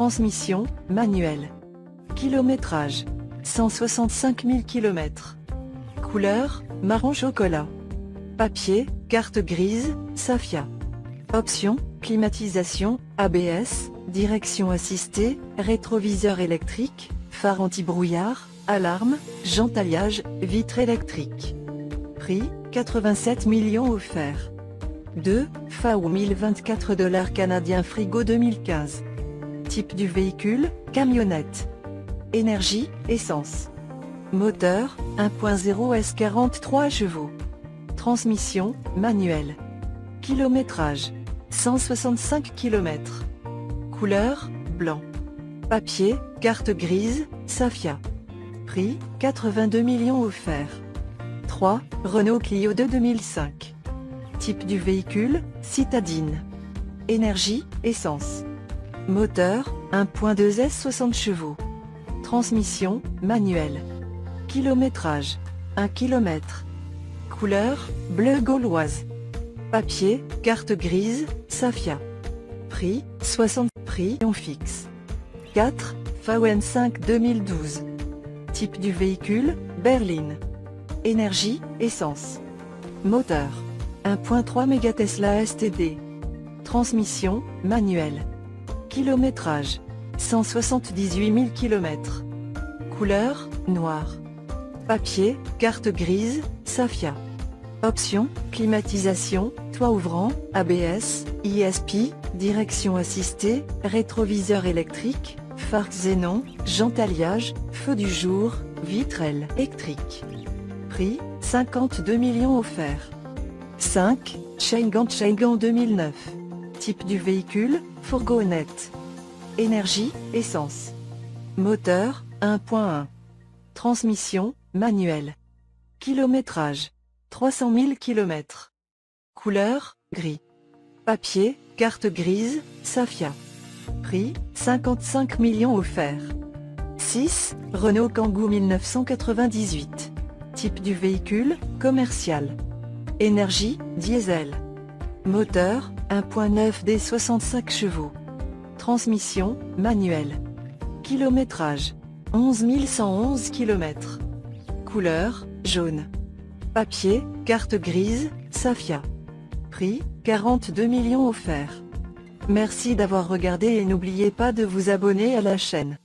Transmission, manuelle. Kilométrage, 165 000 km. Couleur, marron chocolat. Papier, carte grise, Safia. Option, climatisation, ABS, direction assistée, rétroviseur électrique, phare anti-brouillard, alarme, jante alliage, vitre électrique. Prix, 87 millions offerts. 2. FAO 1024 dollars canadiens frigo 2015. Type du véhicule, camionnette. Énergie, essence. Moteur, 1.0 S 43 chevaux. Transmission, manuelle. Kilométrage, 165 km. Couleur, blanc. Papier, carte grise, Safia. Prix, 82 millions offerts. 3. Renault Clio 2 2005. Type du véhicule, citadine. Énergie, essence. Moteur, 1.2 S 60 chevaux. Transmission, manuelle. Kilométrage, 1 km. Couleur, bleu gauloise. Papier, carte grise, Safia. Prix, 60 prix on fixe. 4. Fawen 5 2012. Type du véhicule, berline. Énergie, essence. Moteur. 1.3 méga Tesla STD. Transmission, manuelle. Kilométrage. 178 000 km. Couleur, noir. Papier, carte grise, Safia. Option, climatisation, toit ouvrant, ABS, ISP, direction assistée, rétroviseur électrique, phare xénon, jante alliage, feu du jour, vitre électrique. Prix, 52 millions offerts. 5. Shengan Shengan 2009. Type du véhicule, fourgonnette. Énergie, essence. Moteur, 1.1. Transmission, manuelle. Kilométrage, 300 000 km. Couleur, gris. Papier, carte grise, Safia. Prix, 55 millions offerts. 6. Renault Kangoo 1998. Type du véhicule, commercial. Énergie, diesel. Moteur, 1.9 D 65 chevaux. Transmission, manuelle. Kilométrage, 11 111 km. Couleur, jaune. Papier, carte grise, Safia. Prix, 42 millions offerts. Merci d'avoir regardé et n'oubliez pas de vous abonner à la chaîne.